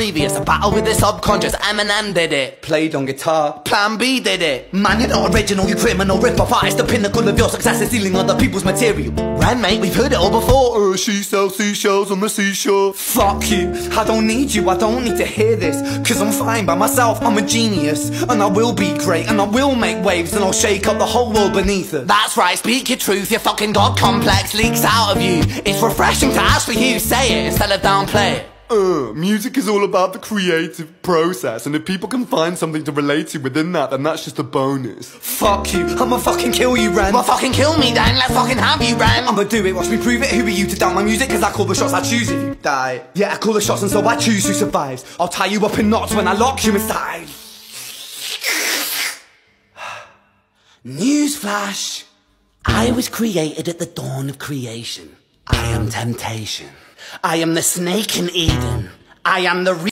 previous. A battle with the subconscious. Eminem did it. Played on guitar. Plan B did it. Man, you're not original, you criminal rip-off artist. The pinnacle of your success is stealing other people's material. Ren, mate, we've heard it all before. Uh, she sells seashells on the seashore. Fuck you, I don't need you, I don't need to hear this. Cause I'm fine by myself, I'm a genius. And I will be great, and I will make waves, and I'll shake up the whole world beneath it. That's right, speak your truth. Your fucking God complex leaks out of you. It's refreshing to ask for you. Say it instead of downplay it. Uh, music is all about the creative process, and if people can find something to relate to within that, then that's just a bonus. Fuck you, I'ma fucking kill you, Ren. Well, fucking kill me then. Let's fucking have you, Ren. I'ma do it, watch me prove it. Who are you to doubt my music? Cause I call the shots, I choose if you die. Yeah, I call the shots, and so I choose who survives. I'll tie you up in knots when I lock you inside. Newsflash. I was created at the dawn of creation. I am temptation. I am the snake in Eden. I am the